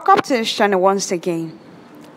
Your Captain's channel once again.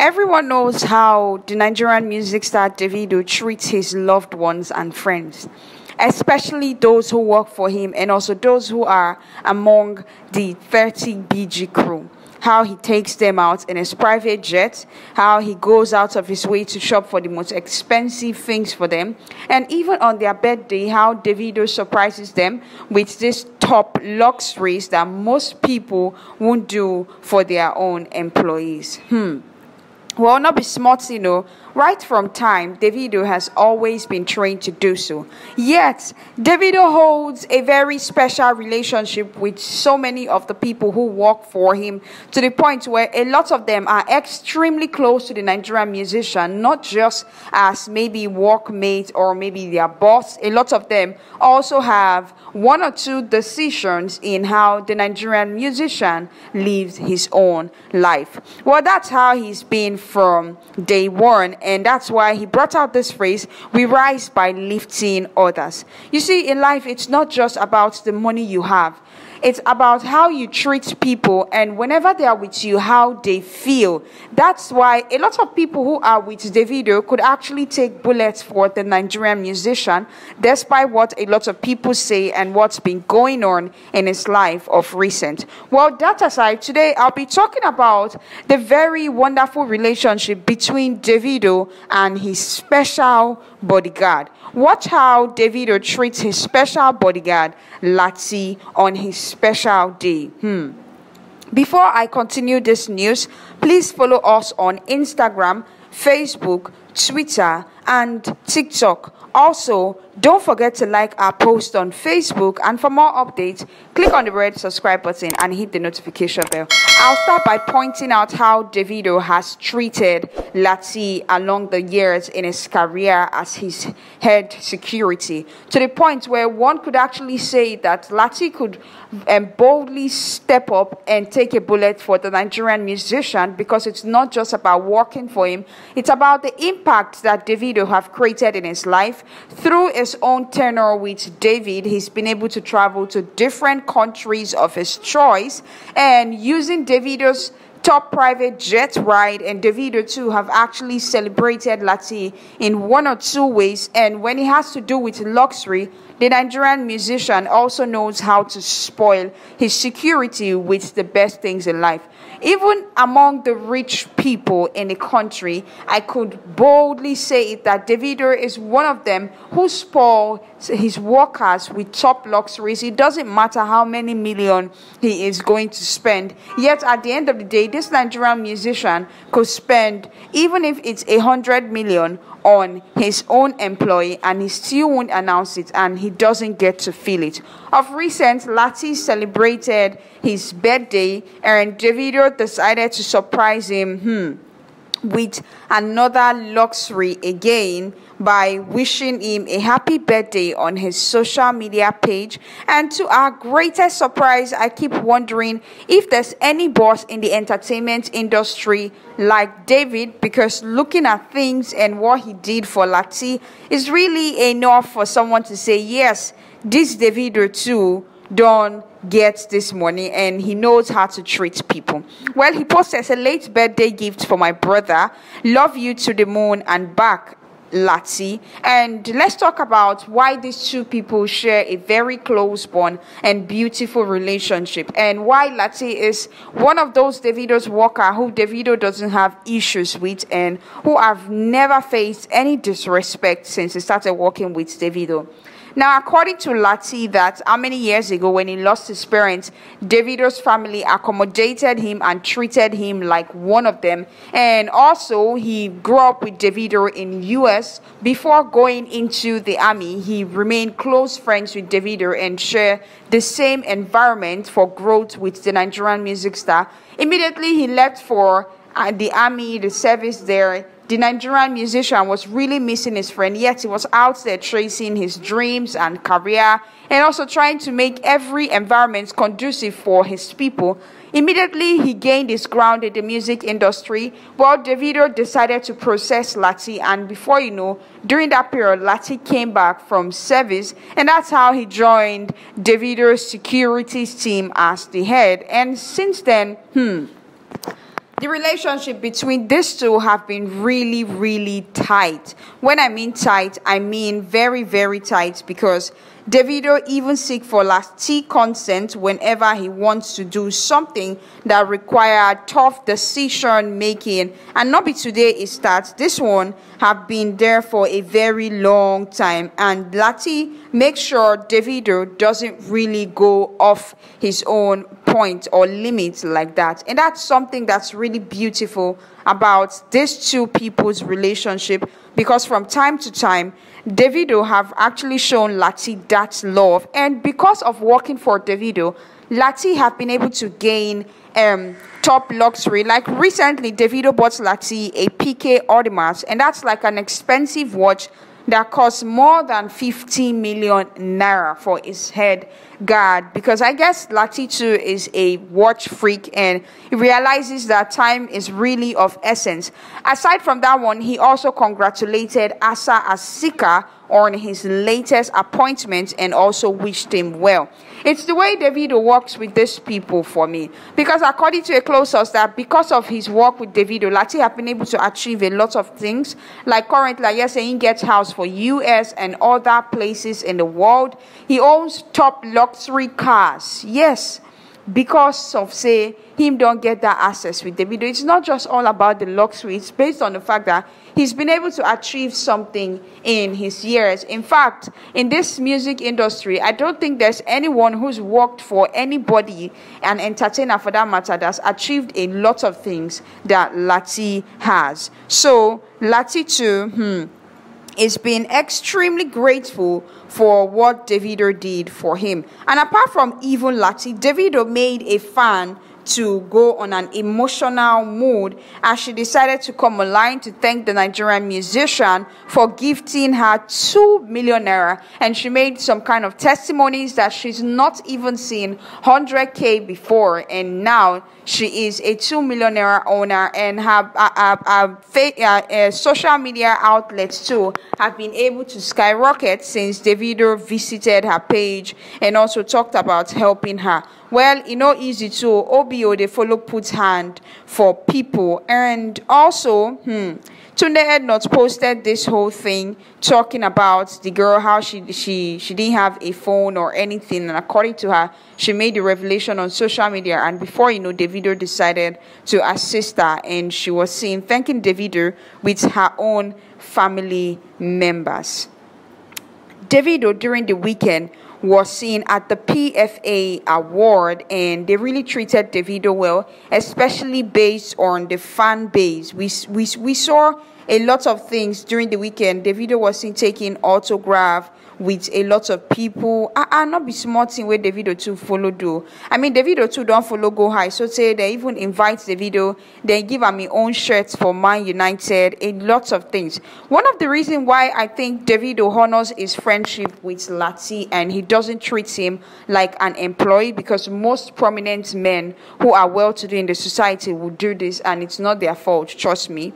Everyone knows how the Nigerian music star Davido treats his loved ones and friends, especially those who work for him and also those who are among the 30 BG crew how he takes them out in his private jet, how he goes out of his way to shop for the most expensive things for them, and even on their birthday, how Davido surprises them with this top luxuries that most people won't do for their own employees. Hmm. Well, not be smart, you know. Right from time, Davido has always been trained to do so. Yet, Davido holds a very special relationship with so many of the people who work for him to the point where a lot of them are extremely close to the Nigerian musician, not just as maybe workmate or maybe their boss. A lot of them also have one or two decisions in how the Nigerian musician lives his own life. Well, that's how he's been from day one and that's why he brought out this phrase we rise by lifting others. You see, in life, it's not just about the money you have, it's about how you treat people and whenever they are with you, how they feel. That's why a lot of people who are with Davido could actually take bullets for the Nigerian musician, despite what a lot of people say and what's been going on in his life of recent. Well, that aside, today I'll be talking about the very wonderful relationship between Davido and his special bodyguard. Watch how Davido treats his special bodyguard, Lati, on his special day. Hmm. Before I continue this news, please follow us on Instagram, Facebook, Twitter, and TikTok. Also, don't forget to like our post on Facebook. And for more updates, click on the red subscribe button and hit the notification bell. I'll start by pointing out how Davido has treated Lati along the years in his career as his head security, to the point where one could actually say that Lati could um, boldly step up and take a bullet for the Nigerian musician because it's not just about working for him, it's about the impact that Davido have created in his life through his own tenure with David. He's been able to travel to different countries of his choice and using Davido's top private jet ride and Davido too have actually celebrated Lati in one or two ways and when it has to do with luxury the Nigerian musician also knows how to spoil his security with the best things in life. Even among the rich people in the country, I could boldly say that Davido is one of them who spoil his workers with top luxuries. It doesn't matter how many million he is going to spend. Yet at the end of the day, this Nigerian musician could spend, even if it's a hundred million, on his own employee and he still won't announce it and he doesn't get to feel it. Of recent, Lati celebrated his birthday and Davido decided to surprise him hmm, with another luxury again by wishing him a happy birthday on his social media page. And to our greatest surprise, I keep wondering if there's any boss in the entertainment industry like David, because looking at things and what he did for Lati is really enough for someone to say, yes, this Davido too don't get this money and he knows how to treat people. Well, he posted a late birthday gift for my brother. Love you to the moon and back. Lati. And let's talk about why these two people share a very close bond and beautiful relationship, and why Lati is one of those Davido's worker who Davido doesn't have issues with, and who have never faced any disrespect since he started working with Davido. Now, according to Lati, that how many years ago when he lost his parents, Davido's family accommodated him and treated him like one of them. And also, he grew up with Davido in US. Before going into the army, he remained close friends with Davido and share the same environment for growth with the Nigerian music star. Immediately, he left for uh, the army, the service there the Nigerian musician was really missing his friend, yet he was out there tracing his dreams and career and also trying to make every environment conducive for his people. Immediately, he gained his ground in the music industry, while Davido decided to process Lati. And before you know, during that period, Lati came back from service, and that's how he joined Davido's security team as the head. And since then, hmm, the relationship between these two have been really really tight when i mean tight i mean very very tight because Davido even seek for Lati consent whenever he wants to do something that require tough decision making. And not be today it starts. This one have been there for a very long time. And Lati makes sure Davido doesn't really go off his own point or limit like that. And that's something that's really beautiful about these two people's relationship because from time to time Davido have actually shown Lati that love. And because of working for Davido, Lati have been able to gain um, top luxury. Like recently, Davido bought Lati a PK Audemars, and that's like an expensive watch that cost more than 50 million naira for his head guard because I guess Latitu is a watch freak and he realizes that time is really of essence. Aside from that one, he also congratulated Asa Asika on his latest appointment and also wished him well. It's the way Davido works with these people for me. Because according to a close source, that because of his work with Davido, Lati have been able to achieve a lot of things. Like currently, yes, he gets house for US and other places in the world. He owns top luxury cars. Yes because of say him don't get that access with Davido. It's not just all about the luxury. It's based on the fact that he's been able to achieve something in his years. In fact, in this music industry, I don't think there's anyone who's worked for anybody, an entertainer for that matter, that's achieved a lot of things that Lati has. So Lati too, hmm, is being extremely grateful for what Davido did for him. And apart from even Lati, Davido made a fan to go on an emotional mood as she decided to come online to thank the Nigerian musician for gifting her 2 million naira. And she made some kind of testimonies that she's not even seen 100k before. And now she is a two millionaire owner and her, uh, uh, social media outlets too have been able to skyrocket since Davido visited her page and also talked about helping her. Well, you know, easy to OBO, they follow put hand for people. And also, hmm, Tunde Ednut posted this whole thing talking about the girl, how she, she, she didn't have a phone or anything. And according to her, she made the revelation on social media. And before you know, Davido decided to assist her. And she was seen thanking Davido with her own family members. Davido, during the weekend, was seen at the PFA award and they really treated Davido well, especially based on the fan base. We, we, we saw a lot of things during the weekend. Davido was seen taking autograph with a lot of people. I, I not be smart thing where Davido too follow do. I mean Davido too don't follow go high. So say they even invite Davido, they give him his own shirts for Man United, and lots of things. One of the reasons why I think Davido honors his friendship with Lati and he doesn't treat him like an employee because most prominent men who are well to do in the society will do this and it's not their fault, trust me.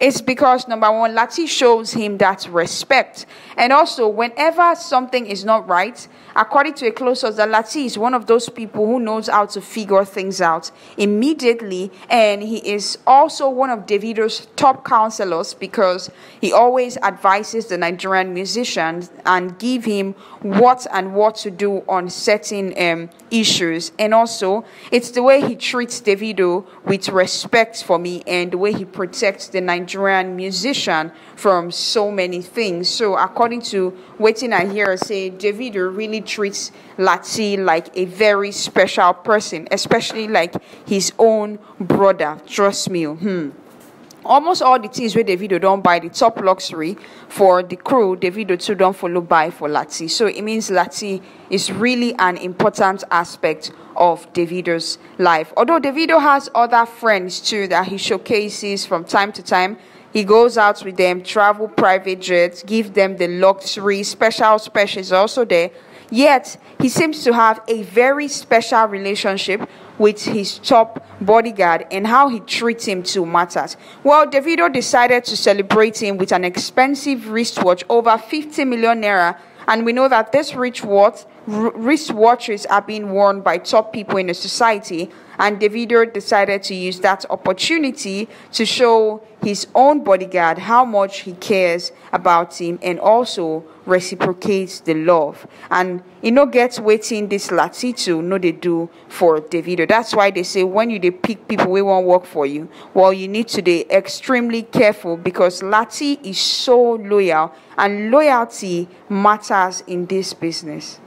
It's because number one, Lati shows him that respect. And also, whenever something is not right, according to a close source, Lati is one of those people who knows how to figure things out immediately. And he is also one of Davido's top counselors because he always advises the Nigerian musicians and give him what and what to do on certain um, issues. And also, it's the way he treats Davido with respect for me and the way he protects the Nigerian Nigerian musician from so many things. So according to waiting I hear say Davido really treats Lati like a very special person, especially like his own brother. Trust me. Hmm almost all the things where Davido don't buy the top luxury for the crew, Davido too don't follow buy for Lati. So it means Lati is really an important aspect of Davido's life. Although Davido has other friends too that he showcases from time to time. He goes out with them, travel private jets, give them the luxury, special specials also there. Yet he seems to have a very special relationship with his top bodyguard and how he treats him too matters. Well, Davido decided to celebrate him with an expensive wristwatch over 50 million naira and we know that this wristwatch wristwatches are being worn by top people in the society, and Davido decided to use that opportunity to show his own bodyguard how much he cares about him and also reciprocates the love. And you know, gets waiting this Latito, no, they do for Davido. That's why they say when you they pick people we won't work for you, well, you need to be extremely careful because Lati is so loyal and loyalty matters in this business.